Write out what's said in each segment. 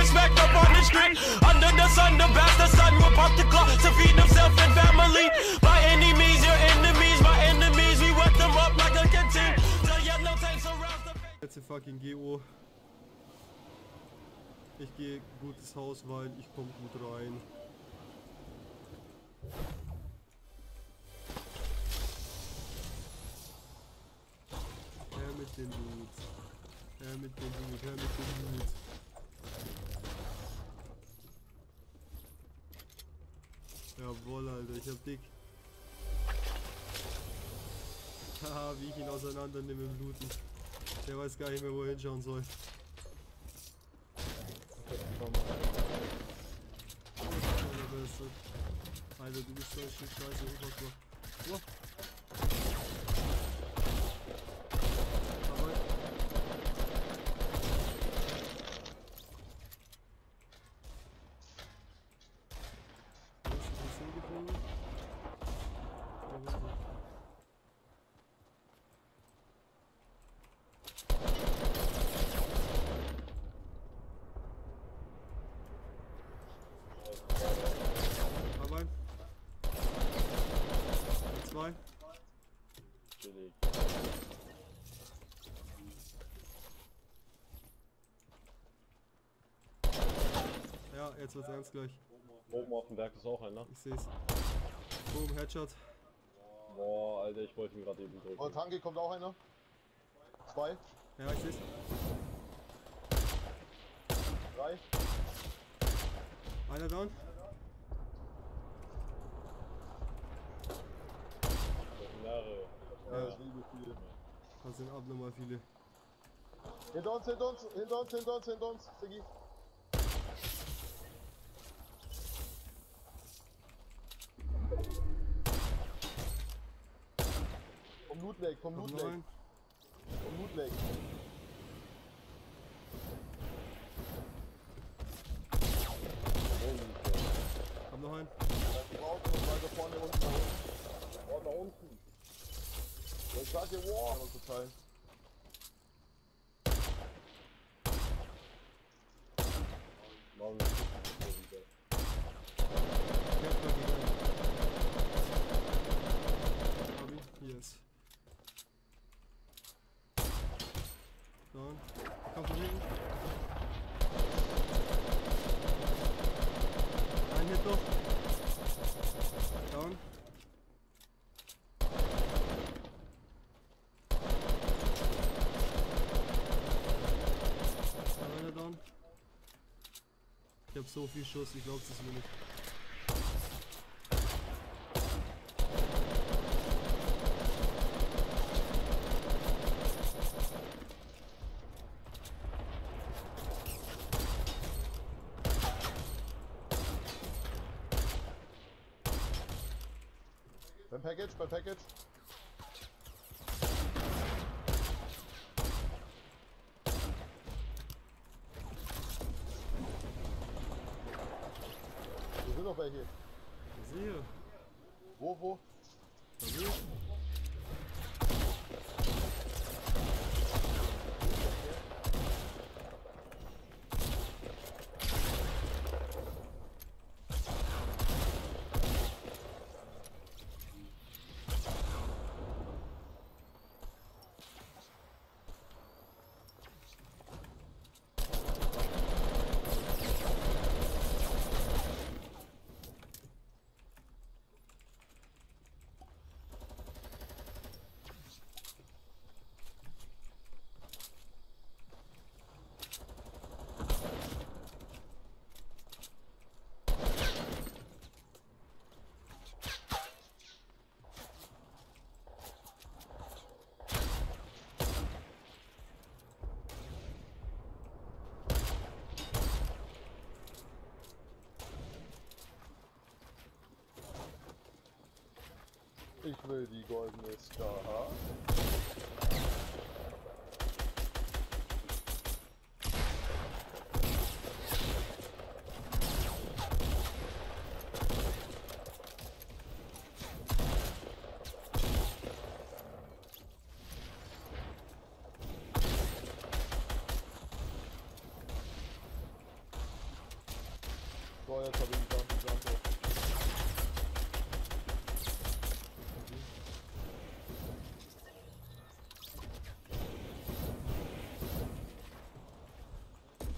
respect street. Under the sun, the bastard son will pop the clock to feed himself and family. By any means, your enemies, my enemies, we work them up like a canteen. The yellow tanks around the Letzte fucking GO. Ich gehe gutes Haus, weil ich komme gut rein. Her mit dem Loot. Her mit dem Loot, her mit dem Loot. Jawohl, Alter, ich hab dick. Haha, wie ich ihn auseinander nehme im Looten. Der weiß gar nicht mehr, wo er hinschauen soll. Alter, du bist so ein Stück Scheiße, unfassbar. Oh. Aber- Wo ist das hingeflogen? Ja, weiß nicht. Hab ein. Zwei. Chillig. Ja, jetzt wird's ernst gleich. Oben auf dem Berg ist auch einer. Ich seh's. Boom, Headshot. Boah, Alter, ich wollte ihn gerade eben drücken. Oh, Tanki kommt auch einer. Zwei, Ja, ich seh's. drei. Einer down. Liebe viele. Das sind abnormal viele. Hinter uns, hinter uns, hinter uns, hinter uns, hinter uns. Siggi. Vom Loot Lake, vom Loot ein. vom Loot Lake. Kommt noch ein. Draußen und weiter vorne da unten. Oh, da unten. Fucking wall! That was the time. Long. Long. Ich hab so viel Schuss, ich glaub's es mir nicht. Beim Package, beim Package. Hier sind noch welche. Sehe. Ich will die goldene Star. So, jetzt habe ich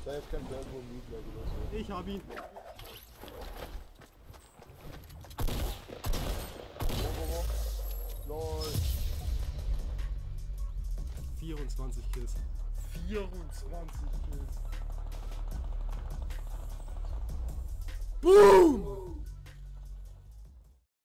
Jetzt irgendwo im Mute Level oder so. Ich hab ihn. Wo, wo, wo? Lol. 24 Kills. 24 Kills. Boom!